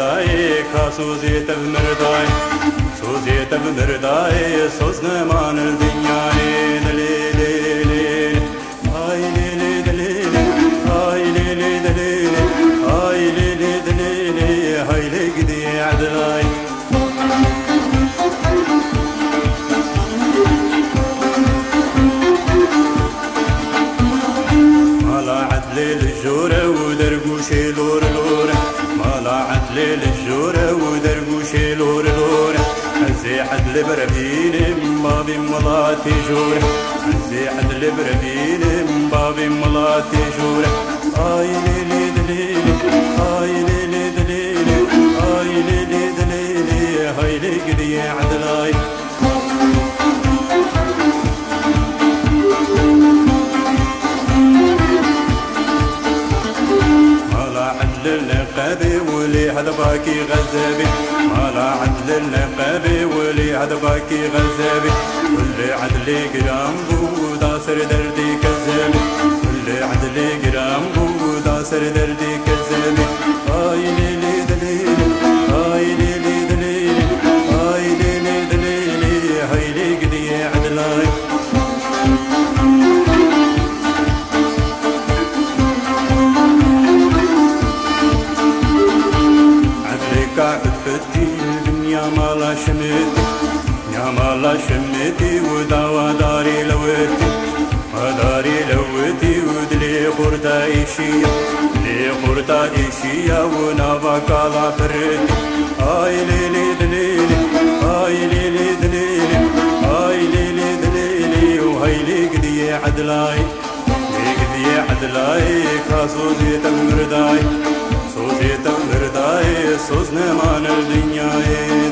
هيك عدلاي كاسو زيت مرداي سو زيت مرداي سوزنا مان الدنيا دليلي هاي ليلي دليلي هاي ليلي دليلي هاي ليلي دليلي هاي لي عدلاي عدل الجورة ودرقوشي لور لورة مالا عدل الجورة ودرقوشي لور لورة عزي عدل بربين بابي ملاتي جورة. عزي عدل بربين بابي ملاتي جورة. آي ليلي دليلي آي ليلي دليلي آي ليلي دليلي هاي لي قدي عدلاي النقابي ولي هذا باكي غزابي ما لا عدل النقابي ولي هذا باكي غزابي واللي عدلي قرام بودا سر دردي فتفتي الدنيا مالا شمتي يا مالا شمتي وداوا داري لوتي وداري لوتي ودلي قرطا إيشيا لي قرطا إيشيا ونابا كالا فرتي هاي ليلي دليلي هاي ليلي دليلي هاي ليلي دليلي وهاي لي قدي عدلاي لي قدي عدلاي كاسو Söz yetendir dahi söz ne manır dünyayı